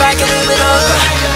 like a little